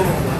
Luego.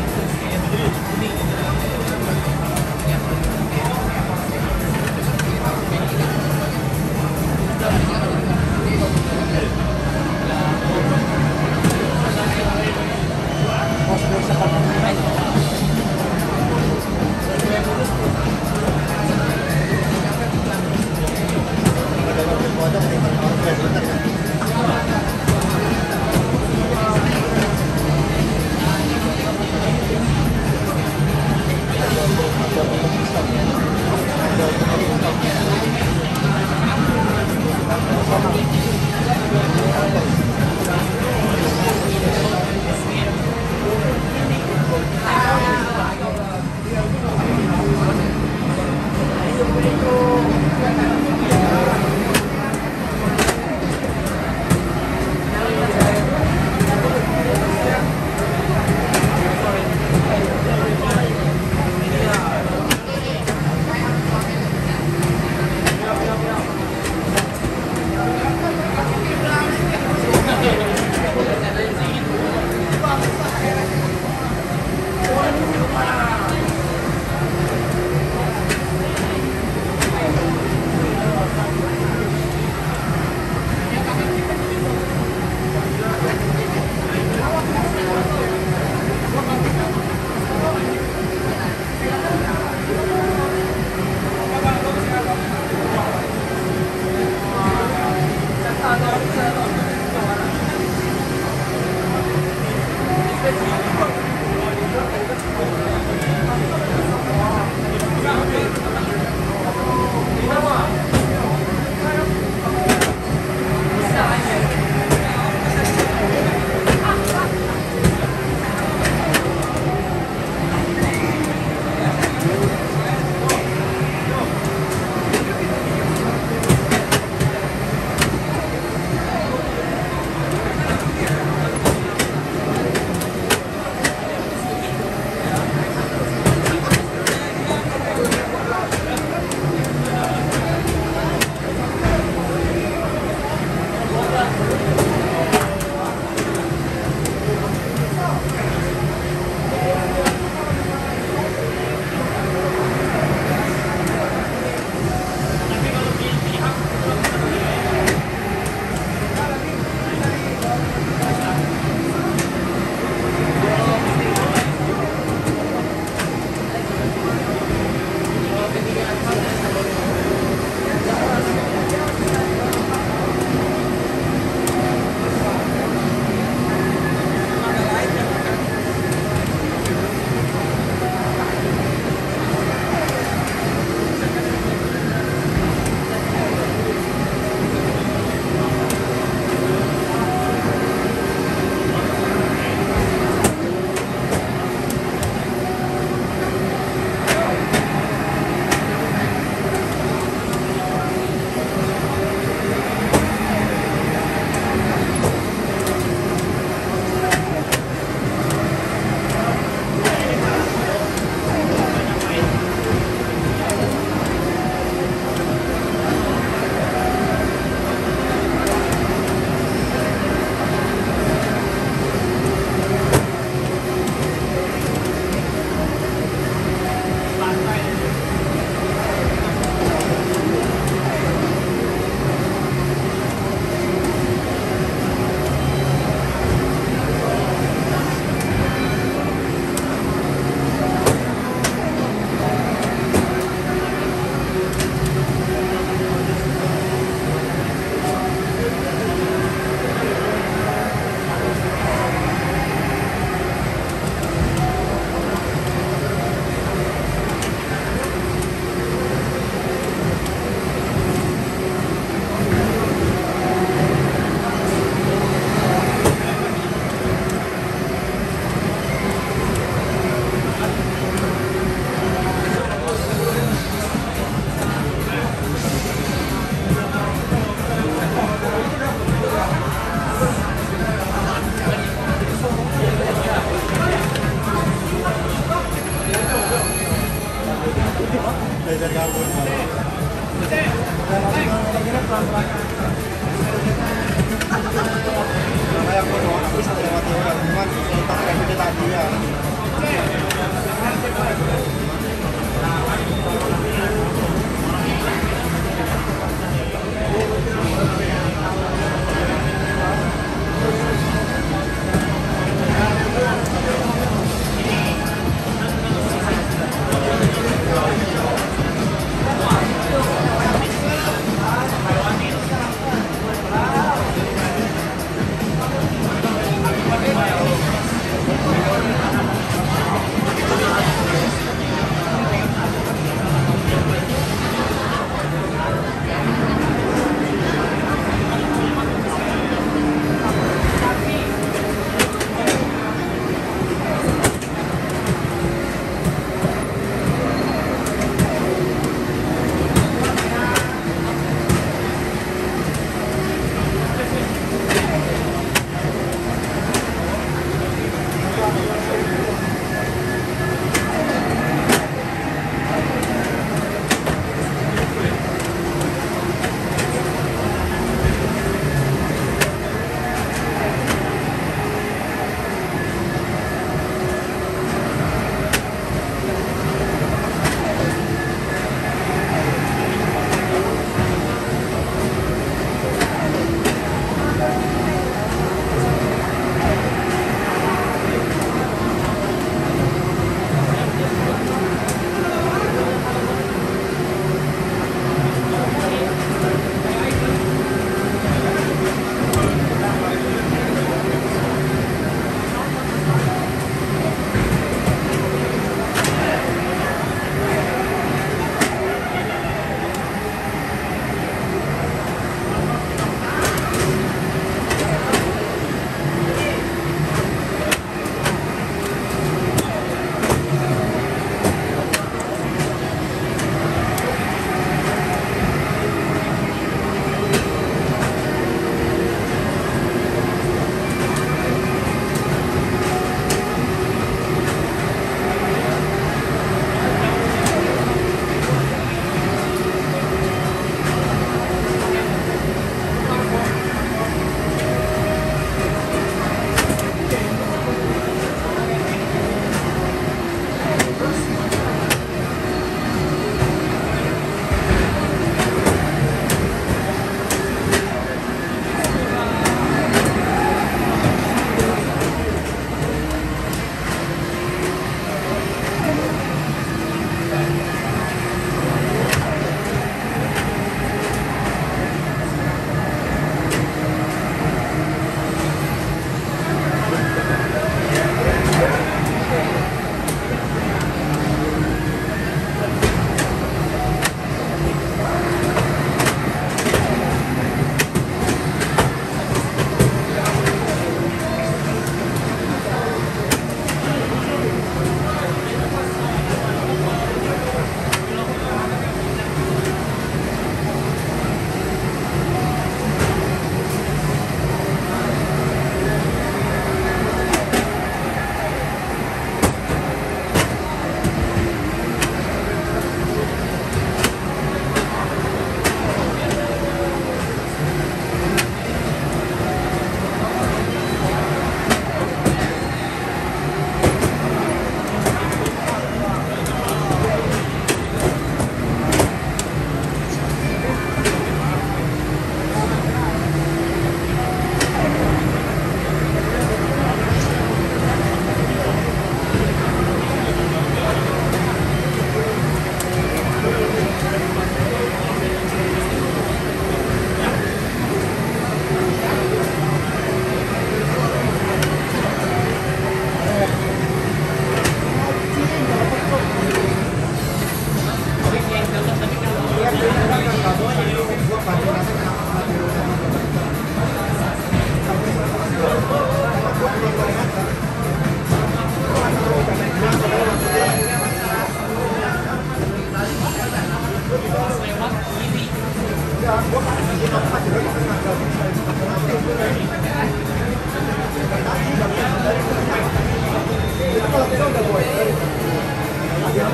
karena yang mau bisa lewat yoga cuman kita kayak tadi ya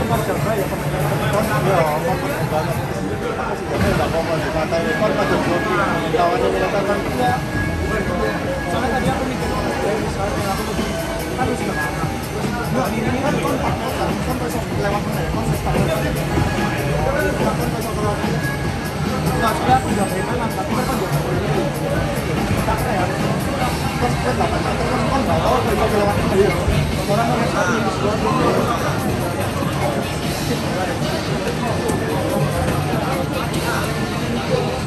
ekor jaga ya ya banget sebenarnya nggak mau mata ekor pada kawannya mengatakan iya soalnya tadi aku mikir dari aku kan sudah ini kan kontak kan kan lewat mana konsep kan besok lewat Nah, sebenarnya aku nggak pengen kan nggak boleh. Tak ya. Terus dapat satu kan kan nggak tahu kalau lewat mana. Orang yang Thank you.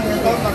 Thank you.